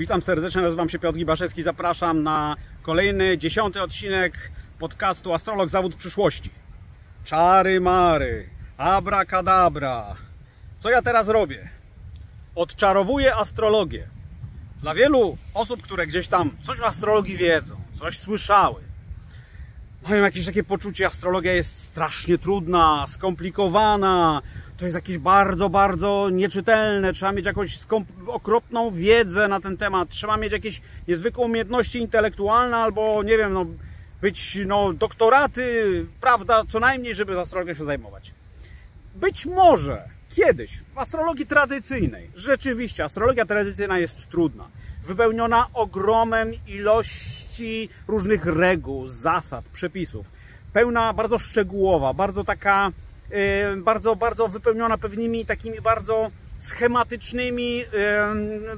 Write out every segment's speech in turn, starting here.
Witam serdecznie, nazywam się Piotr Gibaszewski. Zapraszam na kolejny, dziesiąty odcinek podcastu Astrolog Zawód Przyszłości. Czary mary, abracadabra. Co ja teraz robię? Odczarowuję astrologię. Dla wielu osób, które gdzieś tam coś o astrologii wiedzą, coś słyszały, mają jakieś takie poczucie, astrologia jest strasznie trudna, skomplikowana, to jest jakieś bardzo, bardzo nieczytelne, trzeba mieć jakąś okropną wiedzę na ten temat, trzeba mieć jakieś niezwykłe umiejętności intelektualne albo, nie wiem, no, być no, doktoraty, prawda, co najmniej, żeby z astrologią się zajmować. Być może kiedyś w astrologii tradycyjnej, rzeczywiście, astrologia tradycyjna jest trudna, wypełniona ogromem ilości różnych reguł, zasad, przepisów, pełna, bardzo szczegółowa, bardzo taka bardzo, bardzo wypełniona pewnymi takimi bardzo schematycznymi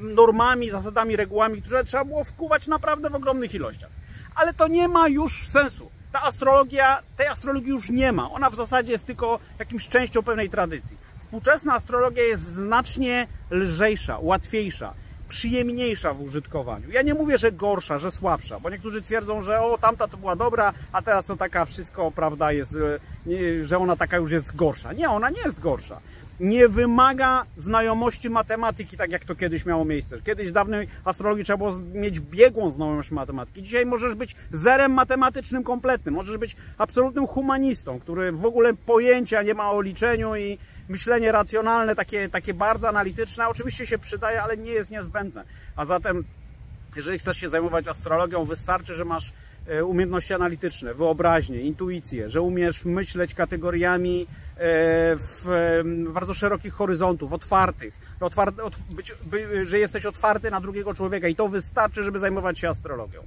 normami, zasadami, regułami, które trzeba było wkuwać naprawdę w ogromnych ilościach. Ale to nie ma już sensu. Ta astrologia, tej astrologii już nie ma. Ona w zasadzie jest tylko jakimś częścią pewnej tradycji. Współczesna astrologia jest znacznie lżejsza, łatwiejsza przyjemniejsza w użytkowaniu. Ja nie mówię, że gorsza, że słabsza, bo niektórzy twierdzą, że o, tamta to była dobra, a teraz to taka wszystko, prawda, jest, e, że ona taka już jest gorsza. Nie, ona nie jest gorsza. Nie wymaga znajomości matematyki, tak jak to kiedyś miało miejsce. Kiedyś w dawnej astrologii trzeba było mieć biegłą znajomość matematyki. Dzisiaj możesz być zerem matematycznym kompletnym. Możesz być absolutnym humanistą, który w ogóle pojęcia nie ma o liczeniu i, myślenie racjonalne, takie, takie bardzo analityczne, oczywiście się przydaje, ale nie jest niezbędne. A zatem, jeżeli chcesz się zajmować astrologią, wystarczy, że masz umiejętności analityczne, wyobraźnię, intuicję, że umiesz myśleć kategoriami e, w bardzo szerokich horyzontów, otwartych, otwarte, że jesteś otwarty na drugiego człowieka i to wystarczy, żeby zajmować się astrologią.